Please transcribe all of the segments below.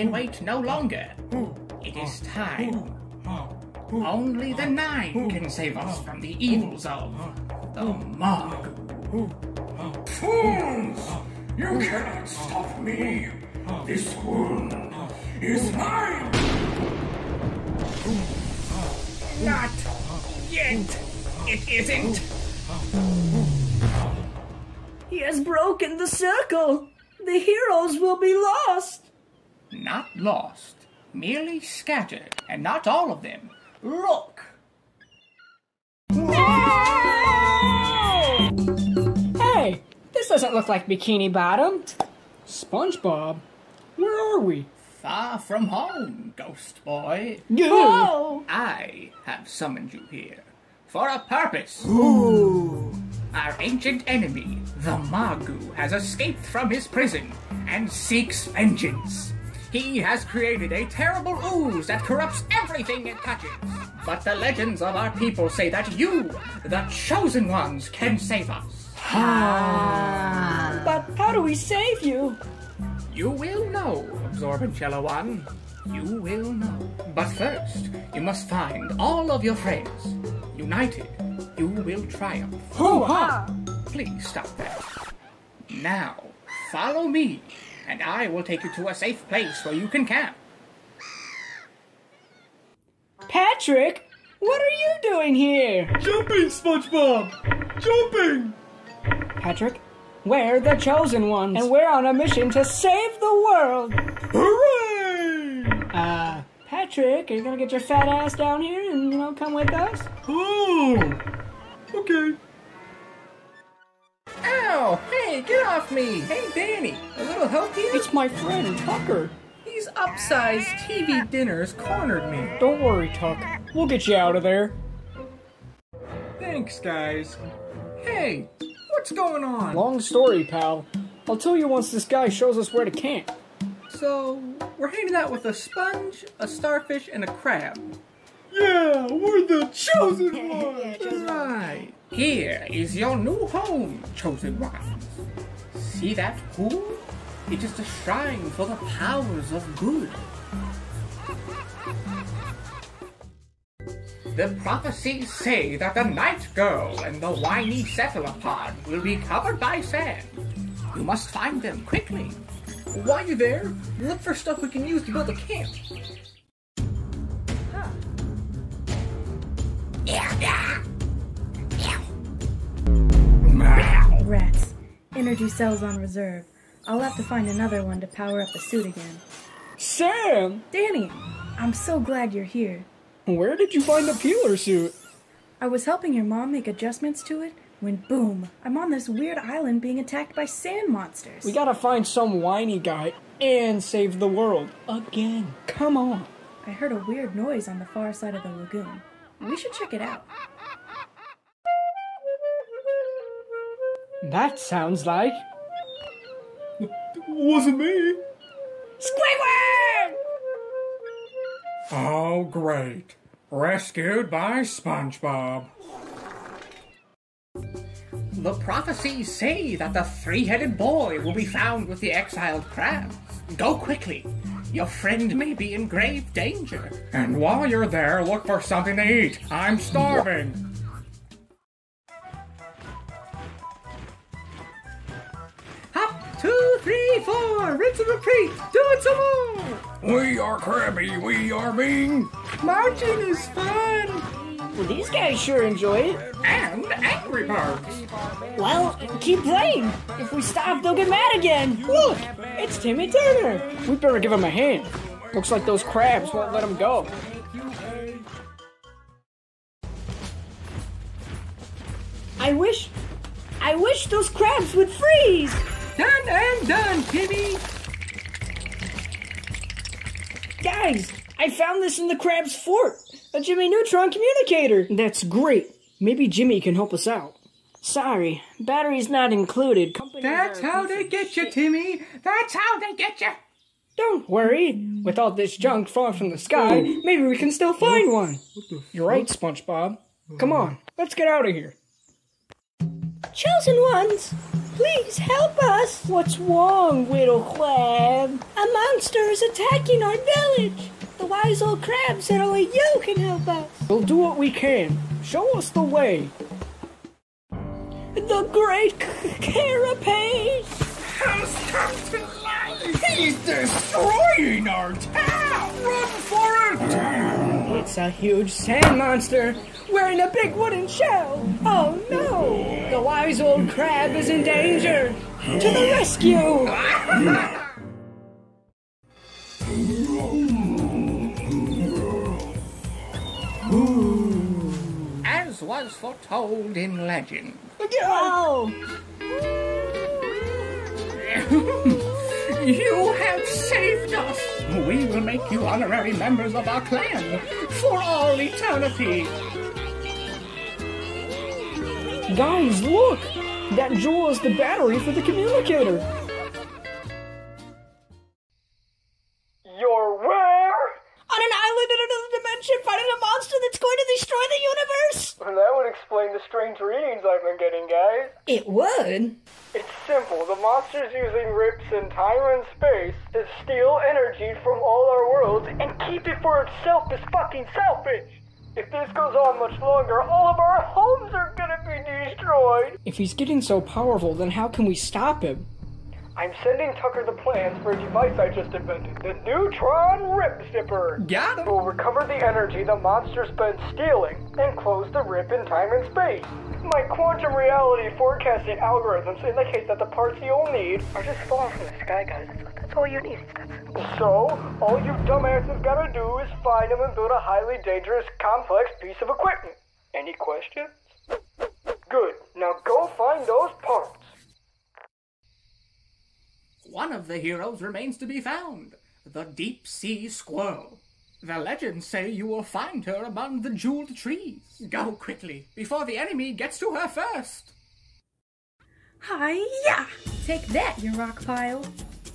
can wait no longer. It is time. Only the Nine can save us from the evils of the Mog. Fools! You cannot stop me! This wound is mine! Not yet. It isn't. He has broken the circle. The heroes will be lost. Not lost. Merely scattered, and not all of them. Look. Hey, this doesn't look like Bikini Bottom. SpongeBob, where are we? Far from home, ghost boy. Oh! I have summoned you here for a purpose. Ooh. Our ancient enemy, the Magu, has escaped from his prison and seeks vengeance. He has created a terrible ooze that corrupts everything it touches. But the legends of our people say that you, the chosen ones, can save us. Ah. But how do we save you? You will know, Absorbent Yellow One. You will know. But first, you must find all of your friends. United, you will triumph. Hoo-ha! Please stop that. Now, follow me, and I will take you to a safe place where you can camp. Patrick, what are you doing here? Jumping, SpongeBob! Jumping! Patrick, we're the chosen ones, and we're on a mission to save the world. Hooray! Uh, Patrick, are you gonna get your fat ass down here and, you know, come with us? Oh! Okay. Ow! Hey, get off me! Hey, Danny, a little help here? It's my friend Tucker. These upsized TV dinners cornered me. Don't worry, Tuck. We'll get you out of there. Thanks, guys. Hey, what's going on? Long story, pal. I'll tell you once this guy shows us where to camp. So, we're hanging out with a sponge, a starfish, and a crab. Yeah, we're the chosen ones! Right. Here is your new home, chosen ones. See that pool? It is the shrine for the powers of good. The prophecies say that the night girl and the whiny cephalopod will be covered by sand. You must find them quickly. While you're there, look for stuff we can use to build a camp. Rats. Energy cells on reserve. I'll have to find another one to power up the suit again. Sam! Danny, I'm so glad you're here. Where did you find the peeler suit? I was helping your mom make adjustments to it when boom, I'm on this weird island being attacked by sand monsters. We gotta find some whiny guy and save the world. Again. Come on. I heard a weird noise on the far side of the lagoon. We should check it out. That sounds like. Wasn't me. Squidward! Oh, great. Rescued by SpongeBob. The prophecies say that the three-headed boy will be found with the exiled crabs. Go quickly. Your friend may be in grave danger. And while you're there, look for something to eat. I'm starving. Three, four. Rinse and repeat. Do it some more. We are crabby, we are Bing. Marching is fun. Well, these guys sure enjoy it. And Angry Birds. Well, keep playing. If we stop, they'll get mad again. Look, it's Timmy Turner. We better give him a hand. Looks like those crabs won't let him go. I wish, I wish those crabs would freeze. Done and done, Timmy. Guys, I found this in the crab's fort. A Jimmy Neutron communicator. That's great. Maybe Jimmy can help us out. Sorry, battery's not included. Companies That's how they get you, Timmy. That's how they get you. Don't worry. With all this junk falling from the sky, maybe we can still find one. You're right, SpongeBob. Come on, let's get out of here. Chosen ones. Please help us! What's wrong, little Crab? A monster is attacking our village! The wise old crab said only you can help us! We'll do what we can. Show us the way. The great carapace! Has come to life! He's destroying our town! Run for it! It's a huge sand monster wearing a big wooden shell. Oh no! The wise old crab is in danger. To the rescue! As was foretold in legend. Oh! You have saved us! We will make you honorary members of our clan for all eternity! Guys, look! That jewel is the battery for the communicator. The strange readings I've been getting, guys. It would? It's simple. The monster's using rips in time and space to steal energy from all our worlds and keep it for itself is fucking selfish. If this goes on much longer, all of our homes are gonna be destroyed. If he's getting so powerful, then how can we stop him? I'm sending Tucker the plans for a device I just invented, the Neutron Rip Zipper. Got It him! will recover the energy the monster's been stealing and close the rip in time and space. My quantum reality forecasting algorithms indicate that the parts you'll need are just falling from the sky, guys. That's, all you need. So, all you dumbasses gotta do is find them and build a highly dangerous, complex piece of equipment. Any questions? Good. Now go find those parts. One of the heroes remains to be found the deep sea squirrel. The legends say you will find her among the jeweled trees. Go quickly, before the enemy gets to her first. Hiya! Take that, you rock pile.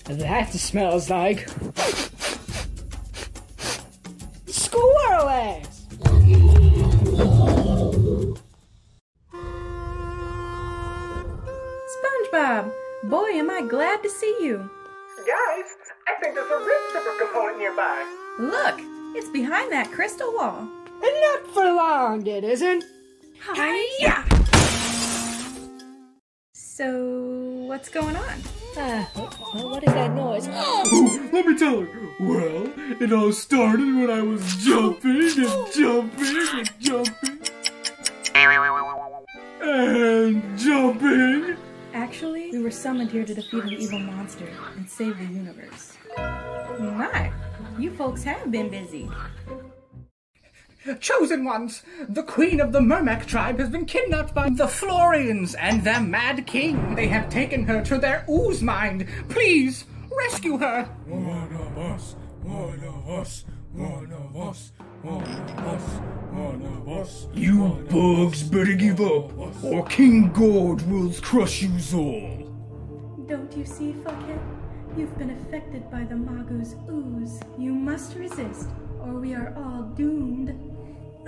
That smells like Squirrel ass! SpongeBob! Boy, am I glad to see you. Guys, I think there's a rip zipper component nearby. Look, it's behind that crystal wall. And not for long, it isn't. Hiya! So, what's going on? Ah, what, what is that noise? Oh, let me tell her. Well, it all started when I was jumping and jumping and jumping. And jumping. Actually, we were summoned here to defeat an evil monster and save the universe. My, you folks have been busy. Chosen ones, the queen of the Mermac tribe has been kidnapped by the Florians and their mad king. They have taken her to their ooze mind. Please, rescue her. One of us, one of us, one of us, one of us, one of us. You bugs better give up, or King Gorge will crush you all. Don't you see, fuckhead? You've been affected by the Magu's ooze. You must resist, or we are all doomed.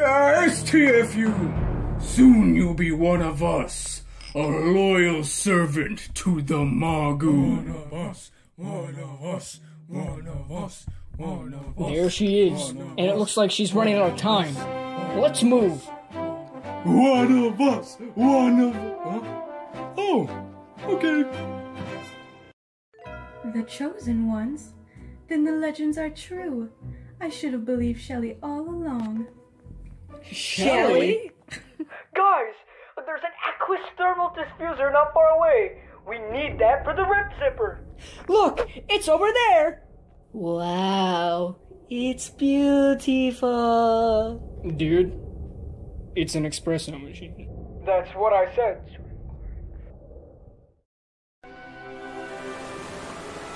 Ah, STFU! Soon you'll be one of us, a loyal servant to the Magu. One of us, one of us, one of us, one of us. Oh, there she is, oh, and it looks like she's running out of time. Let's move. One of us, one of huh? Oh, okay. The chosen ones? Then the legends are true. I should have believed Shelley all along. Shelley? Guys, there's an aqueous thermal diffuser not far away. We need that for the rip zipper. Look, it's over there. Wow, it's beautiful. Dude, it's an espresso machine. That's what I said.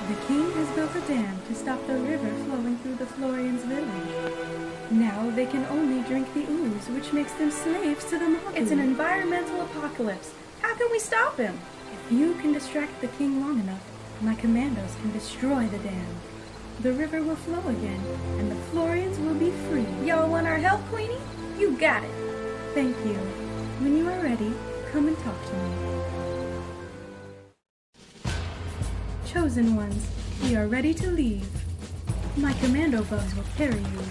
The king has built a dam to stop the river flowing through the Florians' village. Now they can only drink the ooze, which makes them slaves to the Magu. It's an environmental apocalypse. How can we stop him? If you can distract the king long enough, my commandos can destroy the dam. The river will flow again, and the Florians will be free. Y'all want our help, Queenie? You got it. Thank you. When you are ready, come and talk to me. Chosen ones, we are ready to leave. My commando bugs will carry you.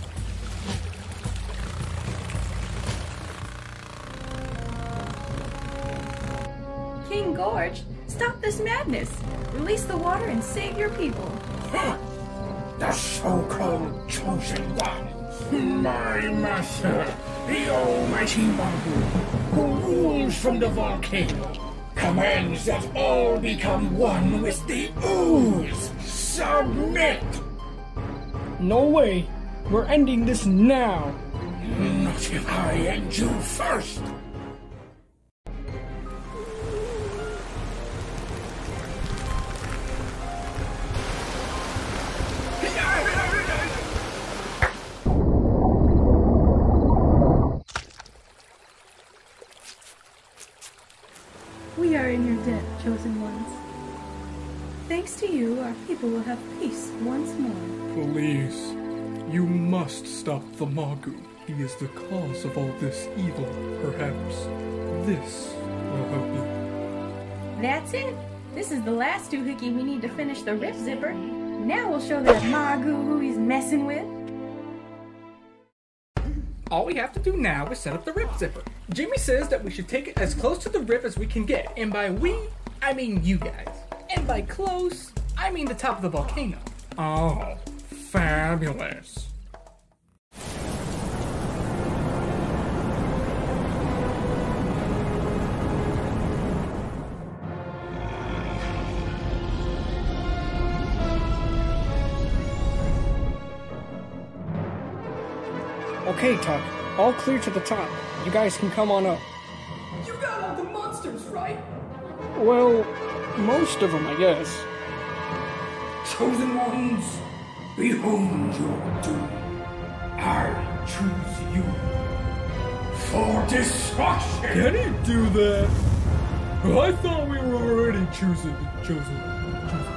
King Gorge, stop this madness. Release the water and save your people. The so-called chosen one. My master, the almighty Magu, who rules from the volcano, commands that all become one with the ooze. Submit! No way. We're ending this now. Not if I end you first. The Magu. He is the cause of all this evil. Perhaps this will help you. That's it. This is the last doohickey we need to finish the rip zipper. Now we'll show that Magu who he's messing with. All we have to do now is set up the rip zipper. Jimmy says that we should take it as close to the rip as we can get, and by we, I mean you guys. And by close, I mean the top of the volcano. Oh, fabulous. Okay, Tuck. All clear to the top. You guys can come on up. You got all the monsters, right? Well, most of them, I guess. Chosen ones, behold your doom. I choose you for destruction. Can he do that? I thought we were already chosen. Chosen. chosen.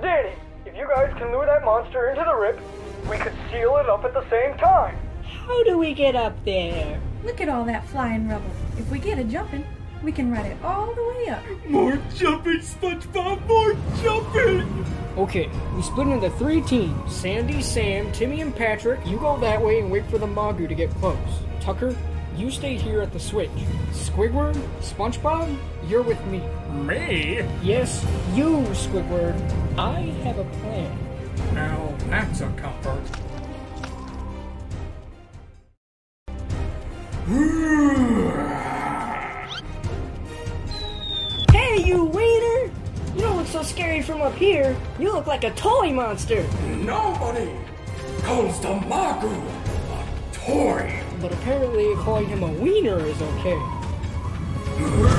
Danny, if you guys can lure that monster into the rip, we could seal it up at the same time. How do we get up there? Look at all that flying rubble. If we get it jumping, we can ride it all the way up. More jumping, SpongeBob. More jumping. Okay, we split into three teams. Sandy, Sam, Timmy, and Patrick, you go that way and wait for the Magu to get close. Tucker, you stay here at the switch. Squidward, SpongeBob, you're with me. Me? Yes, you, Squidward. I have a plan. Now that's a comfort. Hey, you wiener! You don't look so scary from up here. You look like a toy monster. Nobody calls the Magu a toy. But apparently calling him a wiener is okay.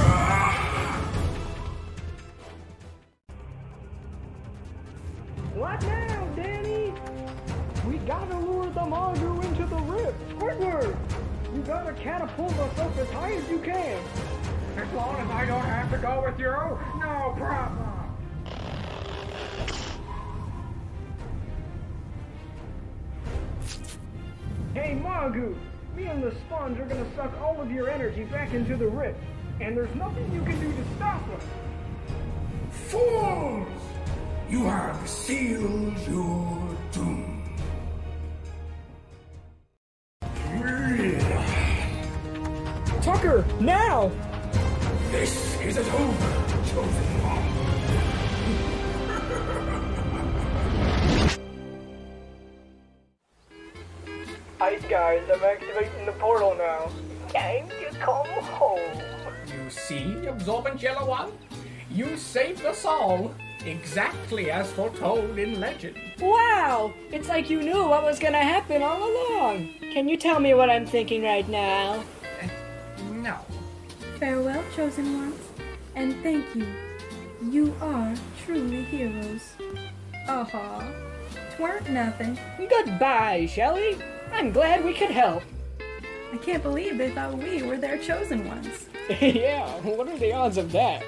sponge are gonna suck all of your energy back into the rip, and there's nothing you can do to stop us. Fools! You have sealed your doom. Tucker, now! This isn't over, chosen one. Guys, I'm activating the portal now. Time to come home. You see, absorbent yellow one? You saved us all, exactly as foretold in legend. Wow! It's like you knew what was gonna happen all along. Can you tell me what I'm thinking right now? Uh, no. Farewell, chosen ones, and thank you. You are truly heroes. Aha. Twerk nothing. Goodbye, Shelly. I'm glad we could help. I can't believe they thought we were their chosen ones. yeah, what are the odds of that?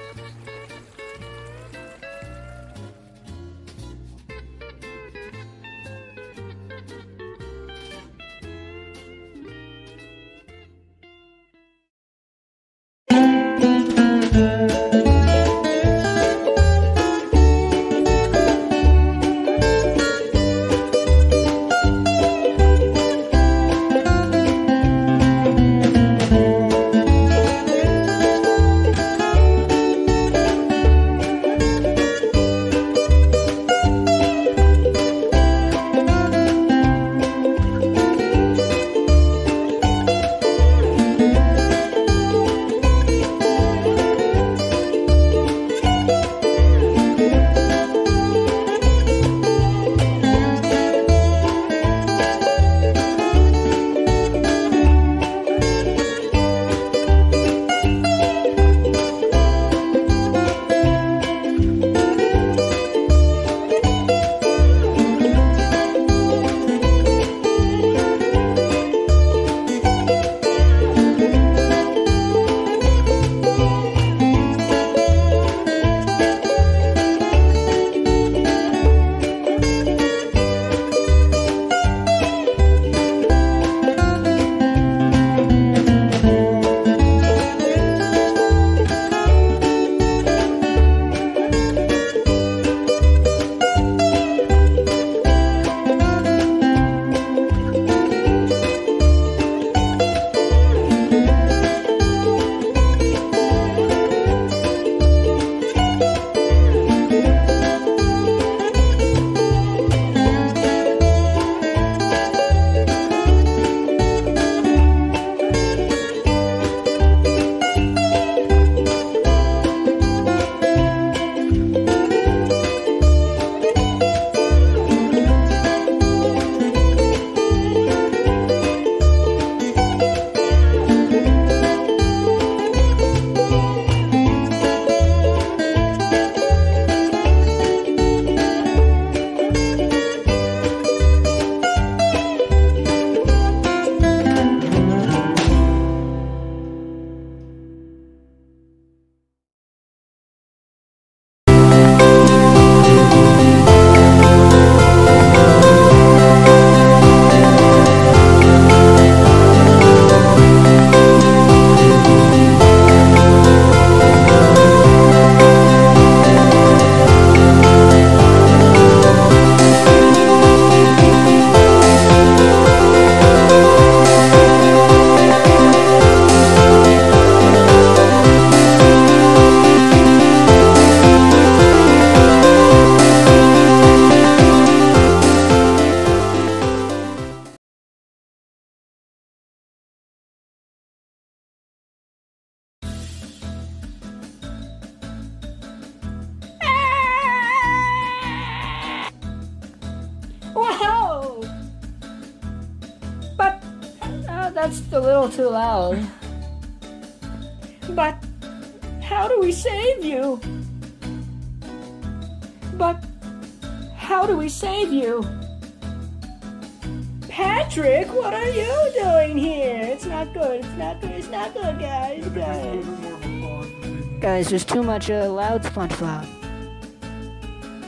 Too much uh, loud SpongeBob.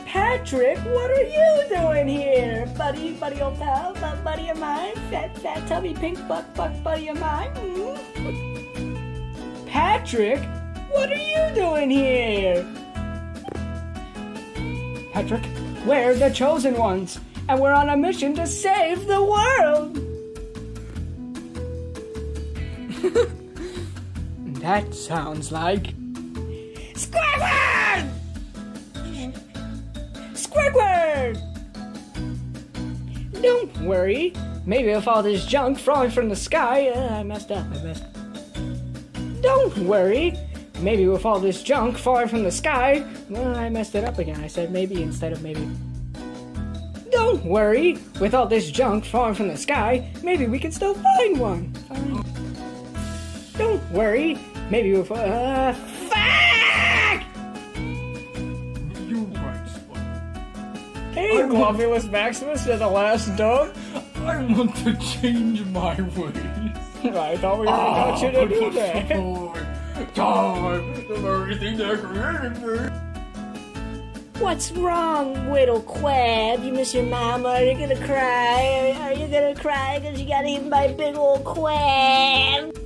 Patrick, what are you doing here? Buddy, buddy old pal, bu- buddy of mine, fat, fat, tubby, pink buck, butt, buddy of mine. Hmm? Patrick, what are you doing here? Patrick, we're the chosen ones, and we're on a mission to save the world. that sounds like Don't worry. Maybe if all this junk falling from the sky, uh, I messed up. I messed. Don't worry. Maybe with all this junk falling from the sky, well, I messed it up again. I said maybe instead of maybe. Don't worry. With all this junk falling from the sky, maybe we can still find one. Fine. Don't worry. Maybe with uh, Spud. Hey, Globulus Maximus, you're the last dog. I want to change my ways. I thought we already got you to but do what's that. Time, the very thing that created me. What's wrong, little crab? You miss your mama? Are you gonna cry? Are, are you gonna cry because you got eaten by a big old crab?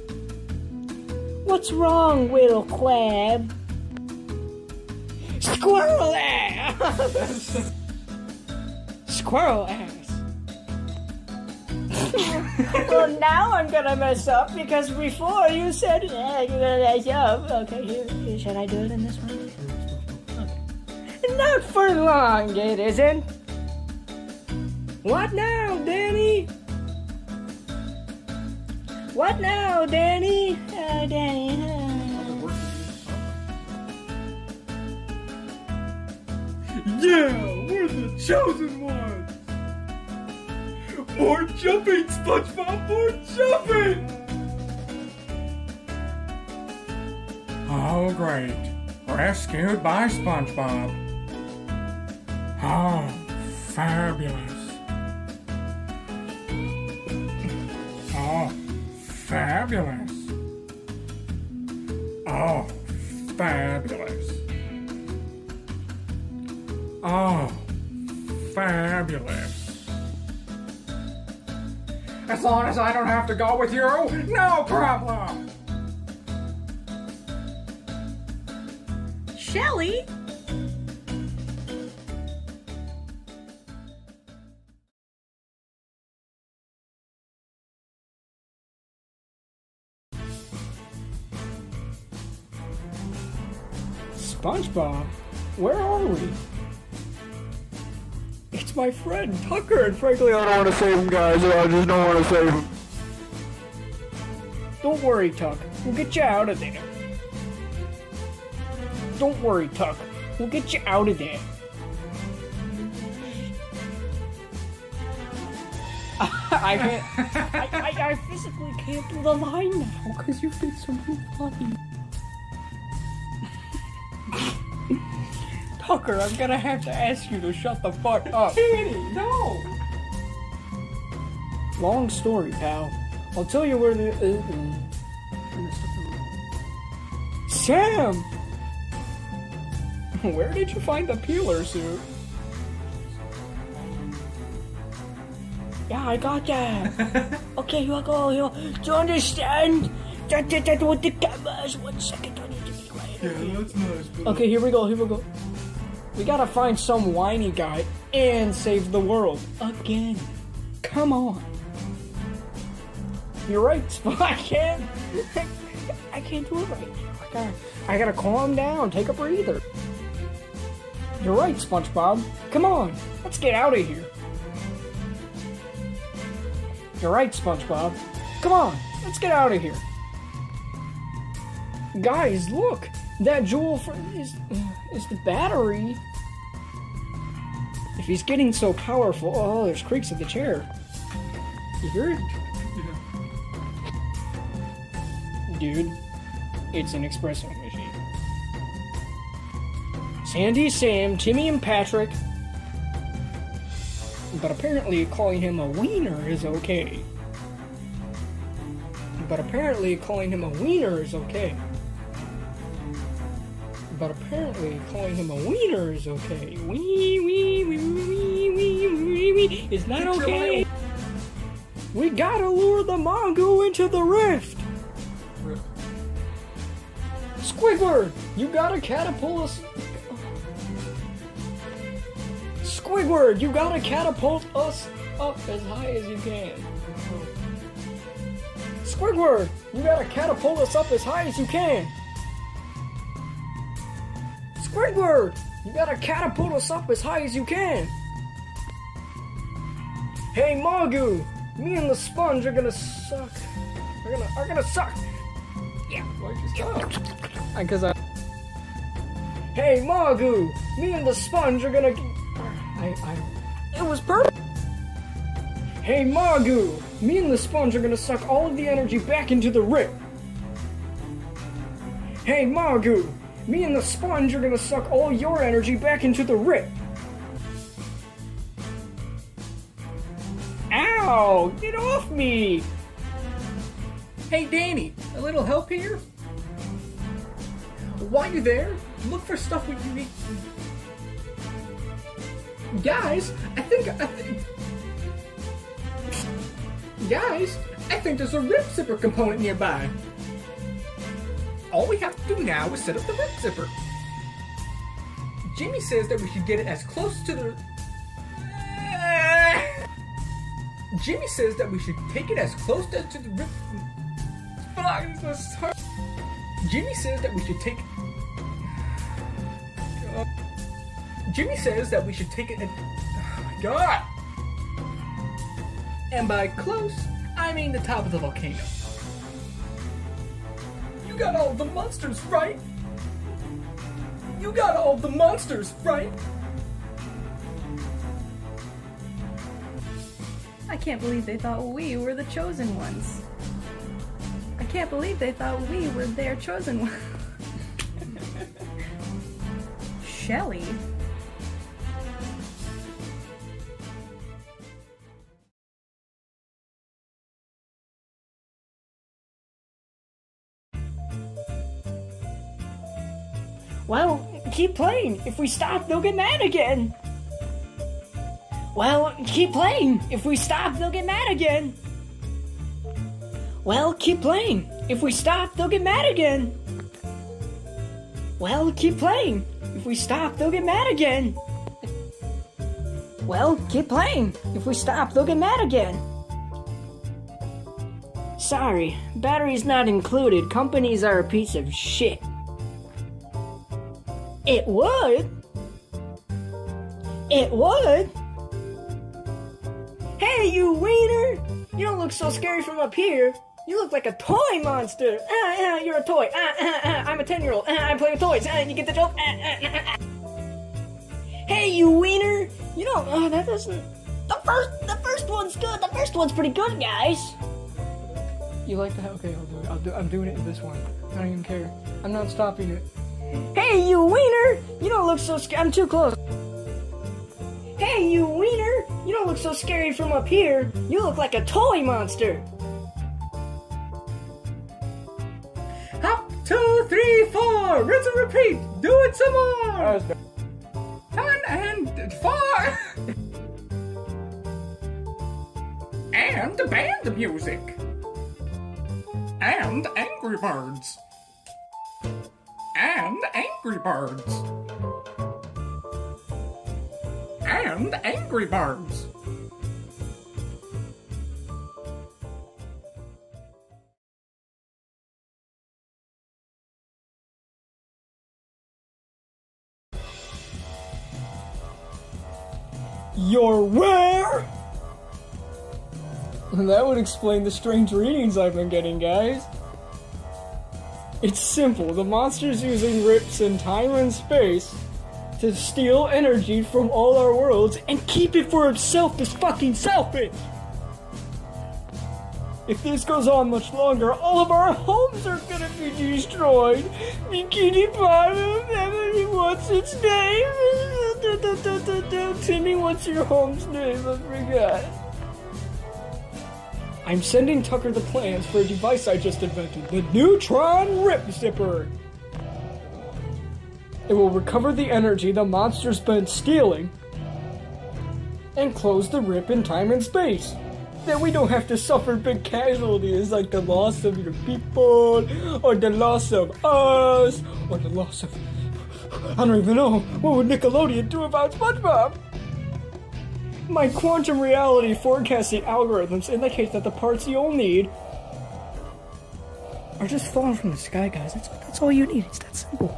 What's wrong, little crab? Squirrel ass! Squirrel ass. well, now I'm gonna mess up because before you said yeah, you're gonna mess up. Okay, here, here, should I do it in this one? Okay. Not for long, it isn't. What now, Danny? What now, Danny? Uh, Danny. uh. Yeah, we're the chosen ones. More jumping, SpongeBob, more jumping. Oh, great. Rescued by SpongeBob. Oh, fabulous. Oh, fabulous. Oh, fabulous. Oh, fabulous. As long as I don't have to go with you, no problem. Shelly? SpongeBob, where are we? My friend Tucker, and frankly, I don't want to save him, guys. I just don't want to save him. Don't worry, Tuck. We'll get you out of there. Don't worry, Tuck. We'll get you out of there. I can't. I, I, I physically can't do the line now because you've been so funny. Tucker, I'm gonna have to ask you to shut the fuck up. no. Long story, pal. I'll tell you where the. Uh, uh, Sam! Where did you find the peeler suit? Yeah, I got that. okay, you go. You, do you understand? That, that, that with the cameras. One second, I need to be quiet. Yeah, that's nice, Okay, here we go, here we go. We gotta find some whiny guy and save the world. Again. Come on. You're right, Spot. I can't. I can't do it right now. I gotta, I gotta calm down, take a breather. You're right, SpongeBob. Come on, let's get out of here. You're right, SpongeBob. Come on, let's get out of here. Guys, look! That jewel for, is is the battery. If he's getting so powerful, oh, there's creaks of the chair. You hear it? dude. It's an espresso machine. Sandy, Sam, Timmy, and Patrick. But apparently, calling him a wiener is okay. But apparently, calling him a wiener is okay. But apparently, calling him a wiener is okay. Wee, wee, wee, wee, wee, wee, wee, is not okay. We gotta lure the Mongo into the rift. Squidward, you gotta catapult us. Squidward, you gotta catapult us up as high as you can. Squidward, you gotta catapult us up as high as you can. Squidward, you gotta catapult us up as high as you can. Hey Magu, me and the sponge are gonna suck. We're gonna are gonna suck. Yeah, why'd you stop? Because I. Hey Magu, me and the sponge are gonna. I I. It was perfect. Hey Magu, me and the sponge are gonna suck all of the energy back into the rip. Hey Magu, me and the sponge are gonna suck all your energy back into the rip. Ow! Get off me! Hey, Danny, a little help here? While you're there, look for stuff with unique. Guys, I think I think. Guys, I think there's a rip zipper component nearby. All we have to do now is set up the rip zipper. Jimmy says that we should get it as close to the. Jimmy says that we should take it as close to, to the rip. Fuck, this is hard. Jimmy says that we should take. Jimmy says that we should take it. At, oh my god! And by close, I mean the top of the volcano. You got all the monsters, right? You got all the monsters, right? I can't believe they thought we were the chosen ones. I can't believe they thought we were their chosen ones. Shelly? Keep playing. If we stop, they'll get mad again. Well, keep playing. If we stop, they'll get mad again. Well, keep playing. If we stop, they'll get mad again. Well, keep playing. If we stop, they'll get mad again. Well, keep playing. If we stop, they'll get mad again. Sorry, batteries not included. Companies are a piece of shit. It would. It would. Hey, you wiener! You don't look so scary from up here. You look like a toy monster. Ah, ah, you're a toy. Ah, ah, ah, I'm a ten-year-old. Ah, I play with toys. Ah, you get the joke? Ah, ah, ah. Hey, you wiener! You don't. Oh, that doesn't. The first, the first one's good. The first one's pretty good, guys. You like that? Okay, I'll do it. I'll do. I'm doing it in this one. I don't even care. I'm not stopping it. Hey, you wiener! You don't look so scared. I'm too close. Hey, you wiener! You don't look so scary from up here. You look like a toy monster. Hop, two, three, four. Rinse and repeat. Do it some more. One and four. and band music. And Angry Birds. And Angry Birds. And Angry Birds. You're where? That would explain the strange readings I've been getting, guys. It's simple. The monster's using rips in time and space to steal energy from all our worlds and keep it for himself is fucking selfish. If this goes on much longer, all of our homes are gonna be destroyed. Bikini Bottom, Emily, what's its name? Timmy, what's your home's name? I forgot. I'm sending Tucker the plans for a device I just invented, the Neutron Rip Zipper. It will recover the energy the monster's been stealing and close the rip in time and space. Then we don't have to suffer big casualties like the loss of your people, or the loss of us, or the loss of. I don't even know. What would Nickelodeon do about SpongeBob? My quantum reality forecasting algorithms indicate that the parts you'll need are just falling from the sky, guys. That's, that's all you need. It's that simple.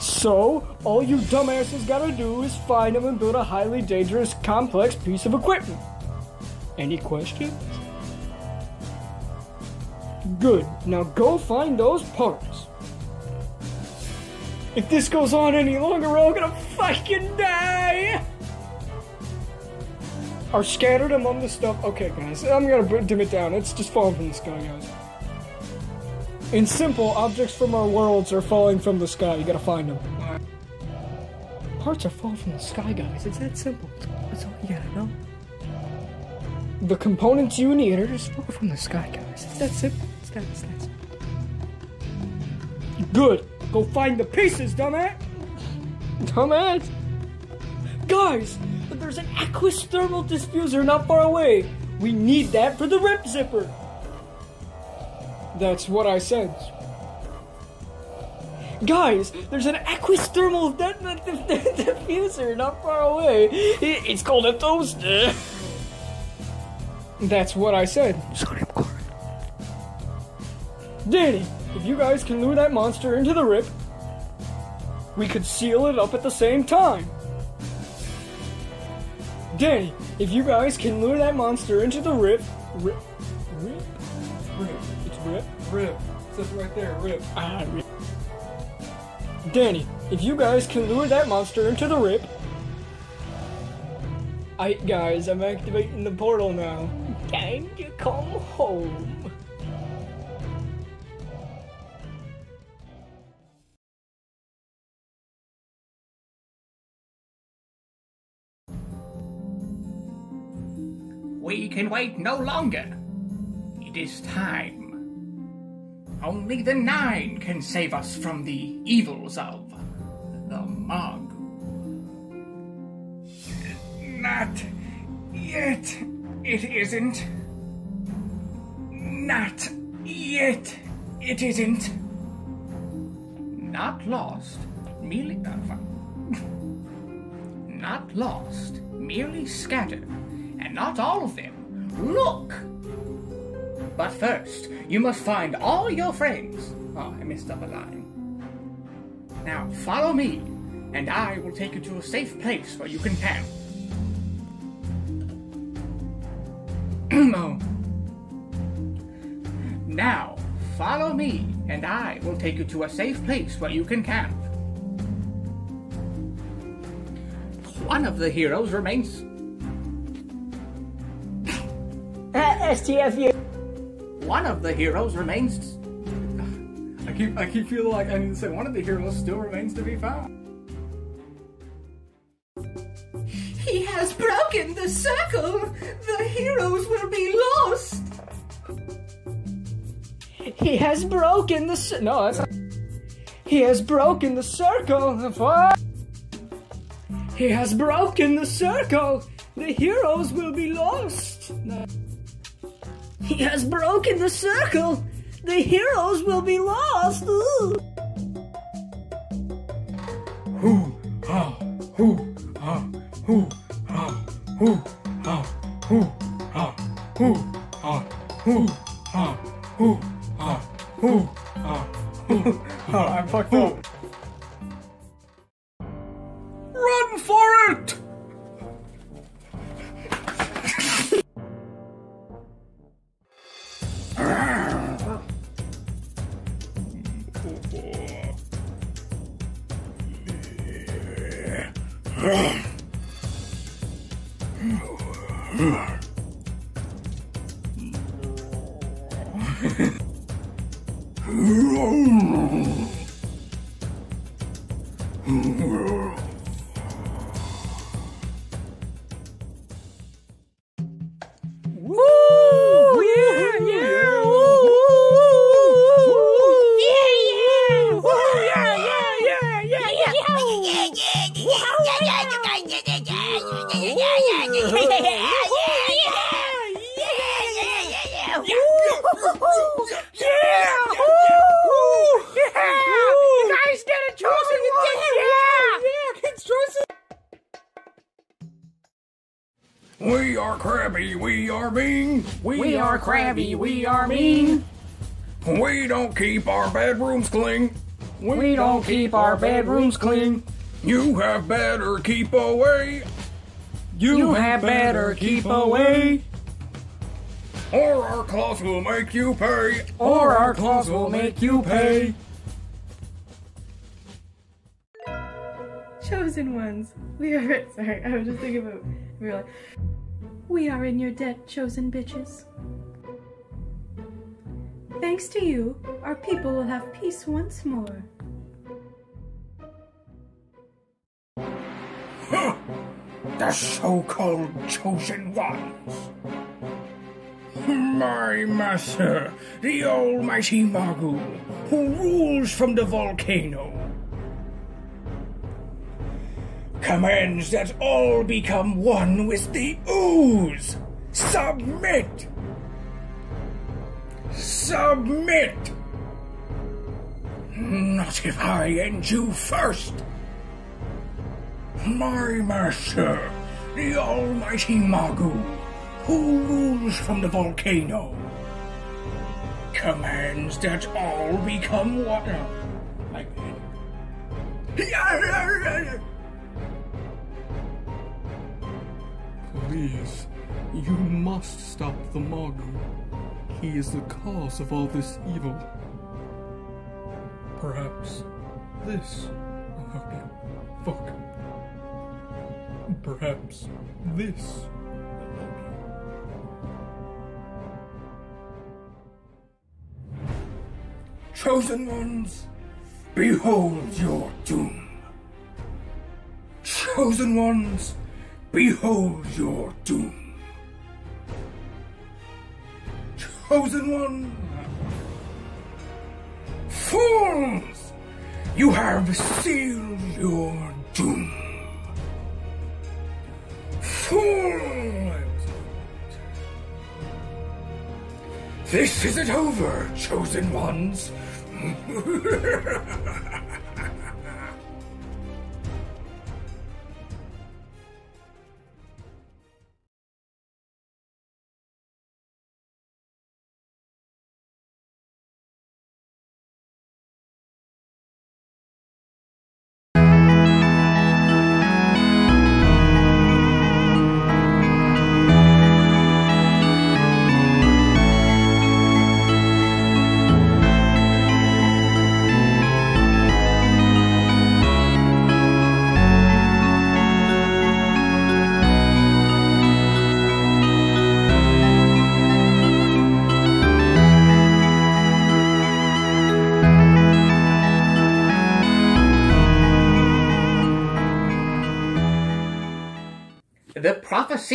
So, all you dumbasses gotta do is find them and build a highly dangerous, complex piece of equipment. Any questions? Good. Now go find those parts. If this goes on any longer, we're all gonna fucking die! Are scattered among the stuff. Okay, guys, I'm gonna dim it down. It's just falling from the sky, guys. In simple, objects from our worlds are falling from the sky. You gotta find them. Parts are falling from the sky, guys. It's that simple. That's all you gotta know. The components you need are just falling from the sky, guys. It's that simple. It's that, simple. Good. Go find the pieces, dumbass. Dumbass. Guys, there's an aqueous thermal diffuser not far away. We need that for the rip zipper. That's what I said. Guys, there's an aqueous thermal diffuser not far away. It's called a toaster. That's what I said. Sorry, I'm. Danny, if you guys can lure that monster into the rip, we could seal it up at the same time. Danny, if you guys can lure that monster into the rip, rip, rip, Rip. it's rip. Rip. It says right there, rip. Ah, rip. Danny, if you guys can lure that monster into the rip. I guys, I'm activating the portal now. Time to come home. We can wait no longer. It is time. Only the Nine can save us from the evils of the Mawgu. Not yet. It isn't. Not yet. It isn't. Not lost. Merely. Uh, not lost. Merely scattered. And not all of them. Look! But first, you must find all your friends. Oh, I messed up a line. Now, follow me, and I will take you to a safe place where you can camp. oh. Now, follow me, and I will take you to a safe place where you can camp. One of the heroes remains. STFU. One of the heroes remains. I keep I keep feeling like I need to say one of the heroes still remains to be found. He has broken the circle! The heroes will be lost! He has broken the cir- no, that's not. He has broken the circle. What? He has broken the circle. The heroes will be lost. No. He has broken the circle. The heroes will be lost. Ooh. Who ha who ha who ha who ha who ha who ha who ha who ha who ha who ha I'm fucked up. We are crabby, we are mean. We are crabby, we are mean. We don't keep our bedrooms clean. We don't keep our bedrooms clean. You have better keep away, You had better keep away, or our claws will make you pay. or our claws will make you pay. Chosen ones, we are. Sorry, I was just thinking about. We were like, we are in your debt, chosen bitches. Thanks to you, our people will have peace once more. The so-called chosen ones. My master, the almighty Mawgu, who rules from the volcano, commands that all become one with the ooze. Submit! Submit! Not if I end you first. My master, the almighty Mawgu, who rules from the volcano, commands that all become water. Oh, my. Please, you must stop the Mawgu. He is the cause of all this evil. Perhaps this will help you. Fuck. Perhaps this. Chosen ones, behold your doom. Chosen ones, behold your doom. Chosen one, fools, you have sealed your doom. This isn't over, chosen ones.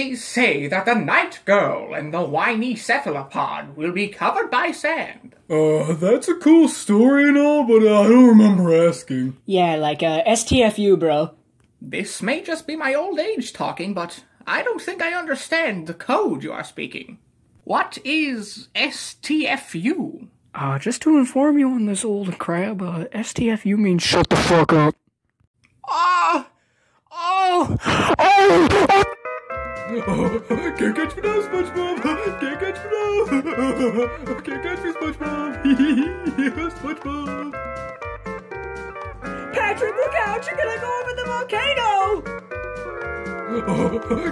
prophecies say that the night girl and the whiny cephalopod will be covered by sand. Uh, that's a cool story and all, but uh, I don't remember asking. Yeah, like uh, STFU, bro. This may just be my old age talking, but I don't think I understand the code you are speaking. What is STFU? Uh, just to inform you on this old crab, uh, STFU means shut the fuck up. Ah! Oh! Oh! Can't catch me now, SpongeBob! Can't catch me now! Can't catch me, SpongeBob! SpongeBob! Patrick, look out! You're gonna go over the volcano!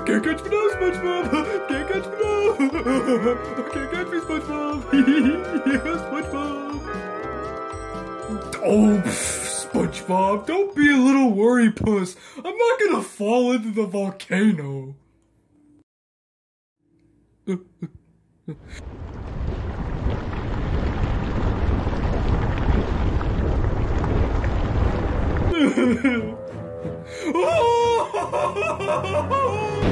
Can't catch me now, SpongeBob! Can't catch me now! Can't catch me, SpongeBob! SpongeBob! Oh, SpongeBob, don't be a little worry puss. I'm not gonna fall into the volcano. oh!